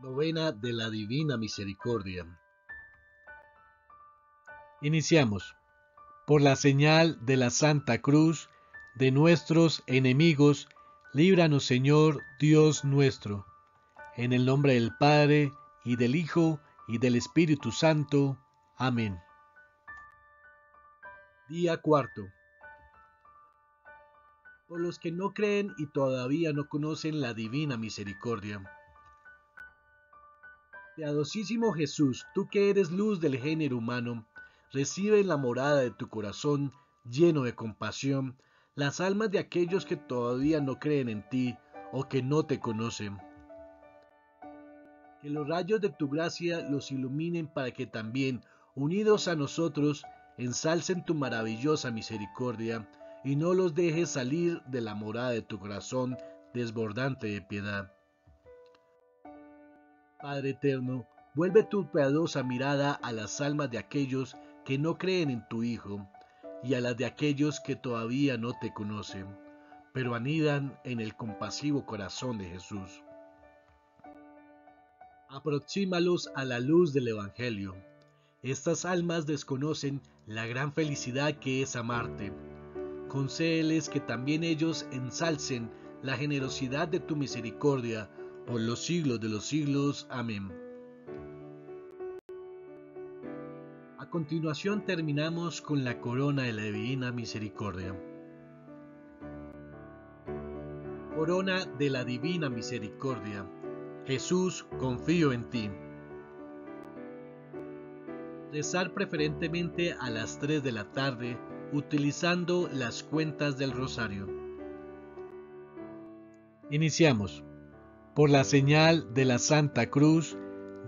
Novena de la Divina Misericordia. Iniciamos. Por la señal de la Santa Cruz de nuestros enemigos, líbranos Señor Dios nuestro. En el nombre del Padre, y del Hijo, y del Espíritu Santo. Amén. Día cuarto. Por los que no creen y todavía no conocen la divina misericordia. Piadosísimo Jesús, tú que eres luz del género humano, recibe en la morada de tu corazón, lleno de compasión, las almas de aquellos que todavía no creen en ti o que no te conocen. Que los rayos de tu gracia los iluminen para que también, unidos a nosotros, ensalcen tu maravillosa misericordia y no los dejes salir de la morada de tu corazón desbordante de piedad. Padre eterno, vuelve tu piadosa mirada a las almas de aquellos que no creen en tu Hijo y a las de aquellos que todavía no te conocen, pero anidan en el compasivo corazón de Jesús. Aproxímalos a la luz del Evangelio. Estas almas desconocen la gran felicidad que es amarte. Concédeles que también ellos ensalcen la generosidad de tu misericordia por los siglos de los siglos. Amén. A continuación terminamos con la corona de la divina misericordia. Corona de la divina misericordia. Jesús, confío en ti. Rezar preferentemente a las 3 de la tarde utilizando las cuentas del rosario. Iniciamos. Por la señal de la Santa Cruz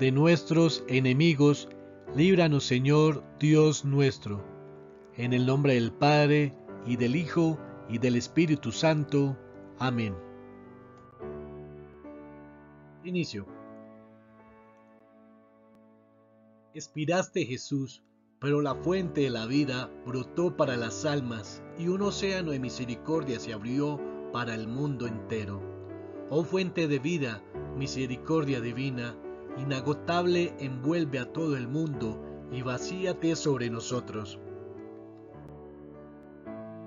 de nuestros enemigos, líbranos Señor Dios nuestro. En el nombre del Padre, y del Hijo, y del Espíritu Santo. Amén. Inicio. Expiraste Jesús, pero la fuente de la vida brotó para las almas y un océano de misericordia se abrió para el mundo entero. Oh fuente de vida, misericordia divina, inagotable envuelve a todo el mundo y vacíate sobre nosotros.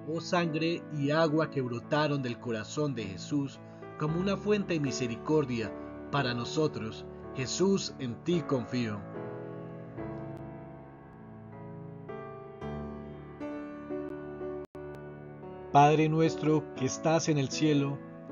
Oh sangre y agua que brotaron del corazón de Jesús como una fuente de misericordia para nosotros, Jesús, en ti confío. Padre nuestro que estás en el cielo,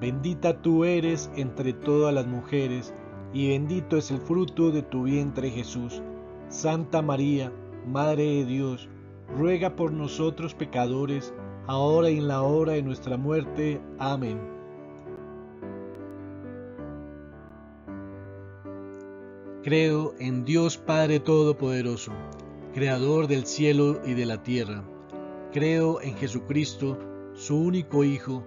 Bendita tú eres entre todas las mujeres, y bendito es el fruto de tu vientre Jesús. Santa María, Madre de Dios, ruega por nosotros pecadores, ahora y en la hora de nuestra muerte. Amén. Creo en Dios Padre Todopoderoso, Creador del cielo y de la tierra. Creo en Jesucristo, su único Hijo,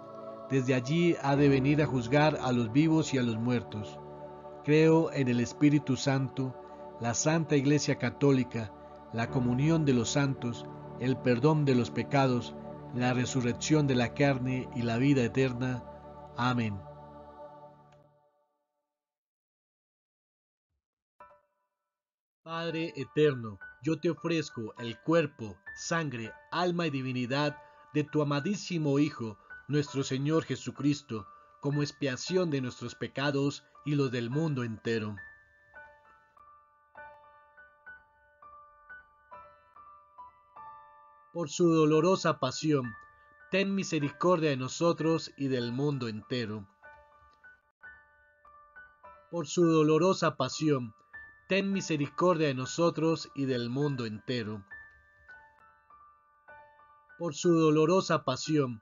desde allí ha de venir a juzgar a los vivos y a los muertos. Creo en el Espíritu Santo, la Santa Iglesia Católica, la comunión de los santos, el perdón de los pecados, la resurrección de la carne y la vida eterna. Amén. Padre eterno, yo te ofrezco el cuerpo, sangre, alma y divinidad de tu amadísimo Hijo, nuestro Señor Jesucristo, como expiación de nuestros pecados y los del mundo entero. por su dolorosa pasión, ten misericordia de nosotros y del mundo entero. Por su dolorosa pasión, ten misericordia de nosotros y del mundo entero. Por su dolorosa pasión,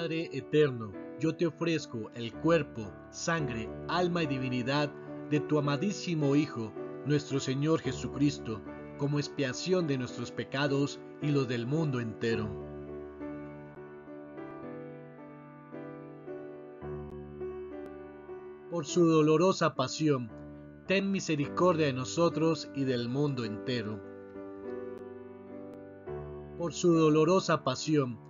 Padre eterno, yo te ofrezco el cuerpo, sangre, alma y divinidad de tu amadísimo Hijo, nuestro Señor Jesucristo, como expiación de nuestros pecados y los del mundo entero por su dolorosa pasión, ten misericordia de nosotros y del mundo entero. Por su dolorosa pasión,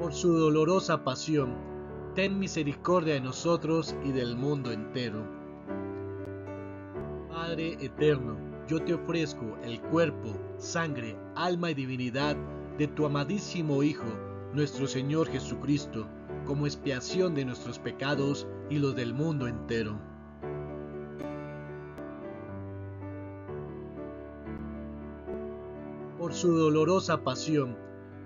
Por su dolorosa pasión, ten misericordia de nosotros y del mundo entero. Padre eterno, yo te ofrezco el cuerpo, sangre, alma y divinidad de tu amadísimo Hijo, nuestro Señor Jesucristo, como expiación de nuestros pecados y los del mundo entero por su dolorosa pasión,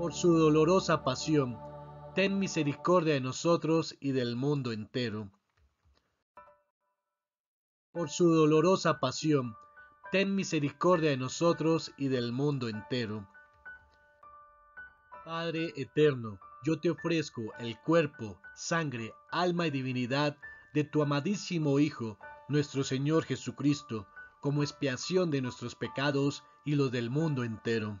por su dolorosa pasión, ten misericordia de nosotros y del mundo entero. Por su dolorosa pasión, ten misericordia de nosotros y del mundo entero. Padre eterno, yo te ofrezco el cuerpo, sangre, alma y divinidad de tu amadísimo Hijo, nuestro Señor Jesucristo, como expiación de nuestros pecados y los del mundo entero.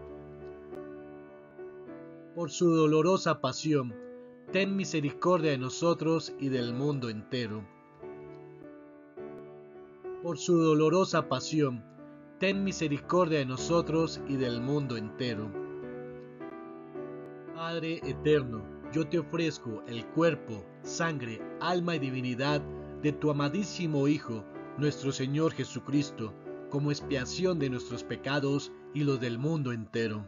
Por su dolorosa pasión, ten misericordia de nosotros y del mundo entero por su dolorosa pasión, ten misericordia de nosotros y del mundo entero. Padre eterno, yo te ofrezco el cuerpo, sangre, alma y divinidad de tu amadísimo Hijo, nuestro Señor Jesucristo, como expiación de nuestros pecados y los del mundo entero.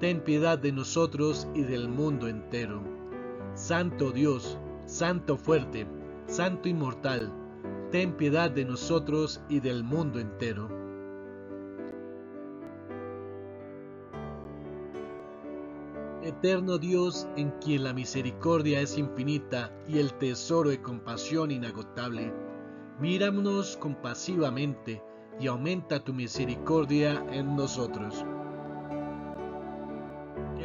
ten piedad de nosotros y del mundo entero. Santo Dios, Santo fuerte, Santo inmortal, ten piedad de nosotros y del mundo entero. Eterno Dios, en quien la misericordia es infinita y el tesoro de compasión inagotable, míranos compasivamente y aumenta tu misericordia en nosotros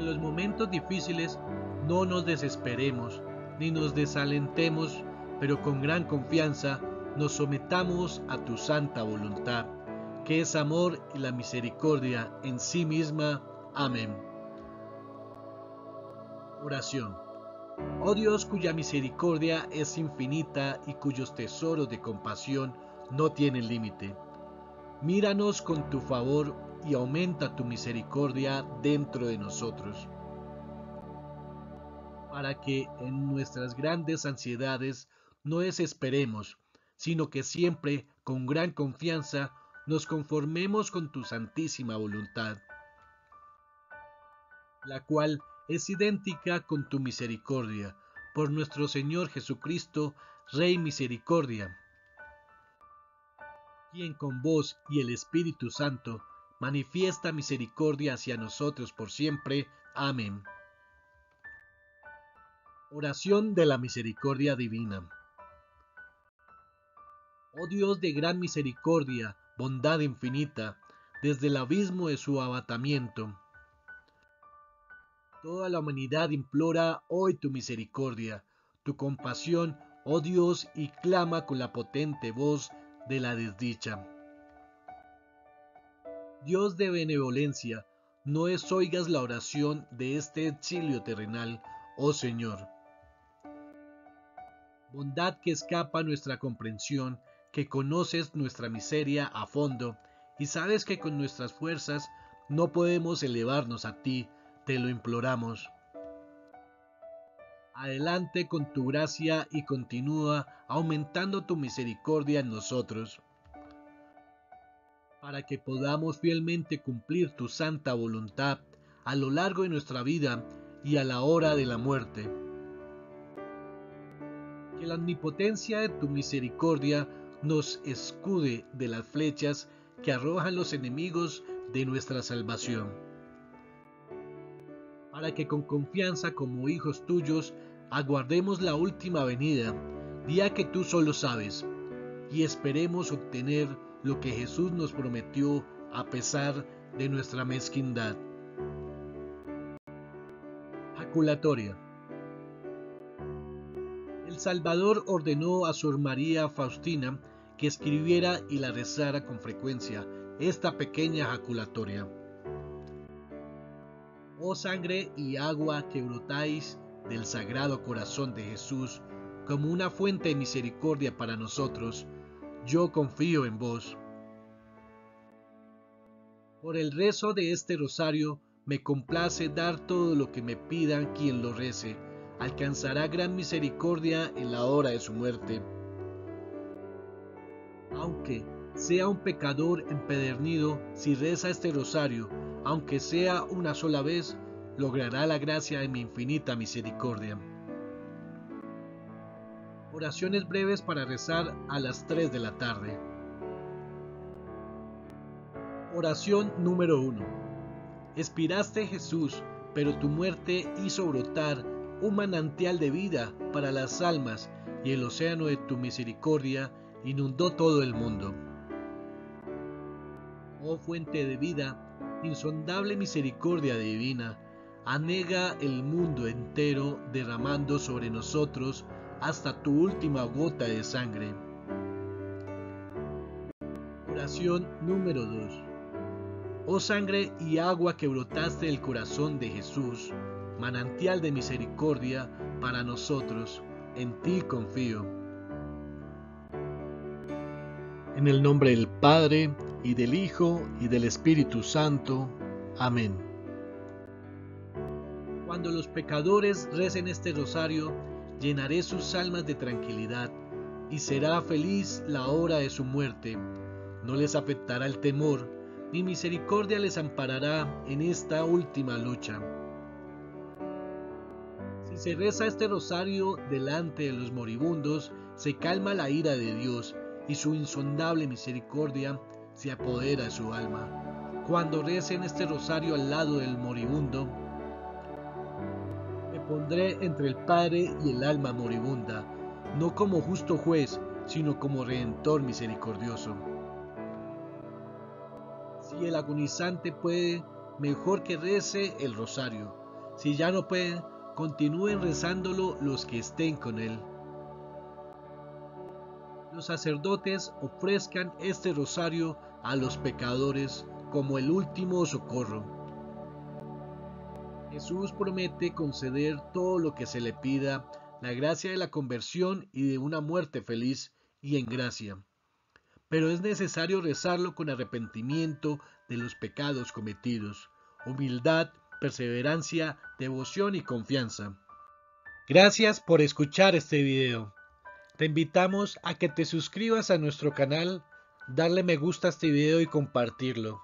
en los momentos difíciles no nos desesperemos ni nos desalentemos, pero con gran confianza nos sometamos a tu santa voluntad, que es amor y la misericordia en sí misma. Amén. Oración. Oh Dios cuya misericordia es infinita y cuyos tesoros de compasión no tienen límite. Míranos con tu favor y aumenta tu misericordia dentro de nosotros, para que en nuestras grandes ansiedades no desesperemos, sino que siempre con gran confianza nos conformemos con tu santísima voluntad, la cual es idéntica con tu misericordia, por nuestro Señor Jesucristo, Rey Misericordia, quien con vos y el Espíritu Santo manifiesta misericordia hacia nosotros por siempre. Amén. Oración de la misericordia divina. Oh Dios de gran misericordia, bondad infinita, desde el abismo de su abatamiento. Toda la humanidad implora hoy tu misericordia, tu compasión, oh Dios, y clama con la potente voz de la desdicha. Dios de benevolencia, no desoigas la oración de este exilio terrenal, oh Señor. Bondad que escapa nuestra comprensión, que conoces nuestra miseria a fondo y sabes que con nuestras fuerzas no podemos elevarnos a ti, te lo imploramos. Adelante con tu gracia y continúa aumentando tu misericordia en nosotros para que podamos fielmente cumplir tu santa voluntad a lo largo de nuestra vida y a la hora de la muerte. Que la omnipotencia de tu misericordia nos escude de las flechas que arrojan los enemigos de nuestra salvación. Para que con confianza como hijos tuyos aguardemos la última venida, día que tú solo sabes, y esperemos obtener lo que Jesús nos prometió a pesar de nuestra mezquindad. Jaculatoria. El Salvador ordenó a Sor María Faustina que escribiera y la rezara con frecuencia esta pequeña jaculatoria. Oh sangre y agua que brotáis del sagrado corazón de Jesús como una fuente de misericordia para nosotros, yo confío en vos. Por el rezo de este rosario me complace dar todo lo que me pidan quien lo rece, alcanzará gran misericordia en la hora de su muerte. Aunque sea un pecador empedernido, si reza este rosario, aunque sea una sola vez, logrará la gracia de mi infinita misericordia. Oraciones breves para rezar a las 3 de la tarde. Oración número 1. Expiraste Jesús, pero tu muerte hizo brotar un manantial de vida para las almas y el océano de tu misericordia inundó todo el mundo. Oh fuente de vida, insondable misericordia divina, anega el mundo entero derramando sobre nosotros hasta tu última gota de sangre. Oración número 2. Oh sangre y agua que brotaste del corazón de Jesús, manantial de misericordia para nosotros, en ti confío. En el nombre del Padre, y del Hijo, y del Espíritu Santo. Amén. Cuando los pecadores recen este rosario, llenaré sus almas de tranquilidad, y será feliz la hora de su muerte. No les afectará el temor, mi misericordia les amparará en esta última lucha. Si se reza este rosario delante de los moribundos, se calma la ira de Dios y su insondable misericordia se apodera de su alma. Cuando recen este rosario al lado del moribundo, pondré entre el Padre y el alma moribunda, no como justo juez, sino como redentor misericordioso. Si el agonizante puede, mejor que rece el rosario. Si ya no puede, continúen rezándolo los que estén con él. Los sacerdotes ofrezcan este rosario a los pecadores como el último socorro Jesús promete conceder todo lo que se le pida, la gracia de la conversión y de una muerte feliz y en gracia. Pero es necesario rezarlo con arrepentimiento de los pecados cometidos, humildad, perseverancia, devoción y confianza. Gracias por escuchar este video. Te invitamos a que te suscribas a nuestro canal, darle me gusta a este video y compartirlo.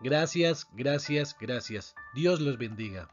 Gracias, gracias, gracias. Dios los bendiga.